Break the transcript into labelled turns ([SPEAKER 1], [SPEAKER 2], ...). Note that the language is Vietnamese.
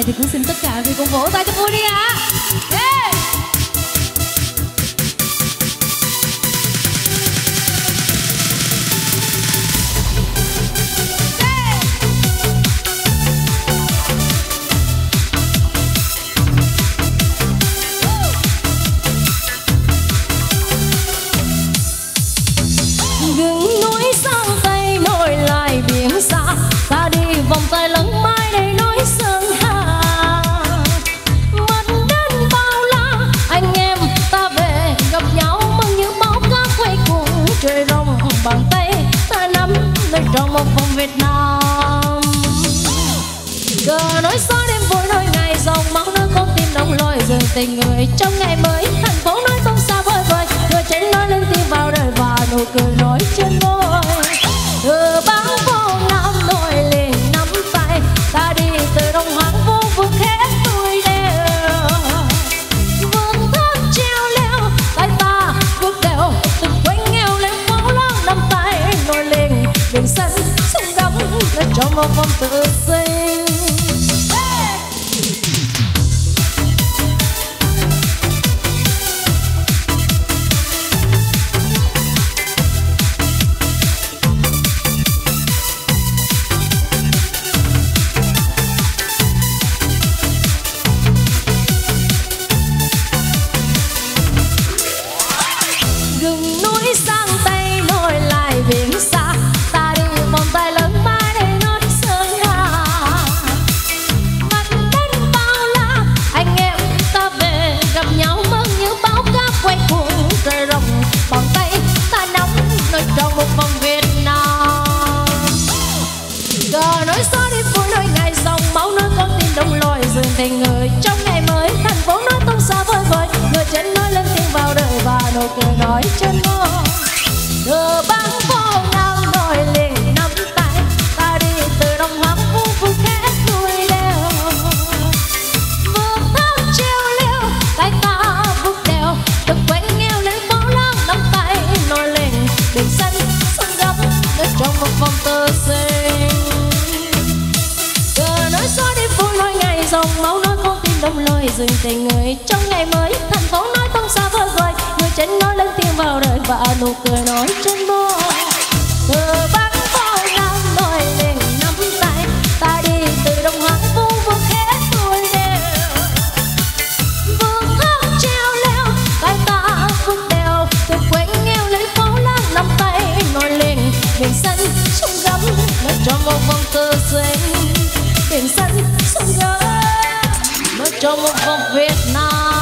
[SPEAKER 1] này thì cũng xin tất cả vì cùng vỗ tay cho vui đi ạ
[SPEAKER 2] à. Bàn tay, ta nắm lấy trong một vòng Việt Nam. Cờ nói gió đêm vui nói ngày, dòng máu nước con tim đóng lôi rồi tình người trong ngày mới. Để cho cờ nói gió đi vui nơi ngày dòng máu nói con tim đông loài dường tình người trong tim dừng tình người trong ngày mới. Thành phố nói không xa vời vời, người trên nói lên tiếng vào đời và nụ cười nói trên môi. Từ bắc phố nam nổi lên nắm tay, ta đi từ đông hoàng vu vực hết tôi đều. Vượt thác treo leo, tay ta cũng đèo từ quanh nghèo lên phố lan nắm tay nổi lên biển xanh sông gấm nó cho một vòng tơ sinh biển xanh sông gấm cho một vòng Việt Nam.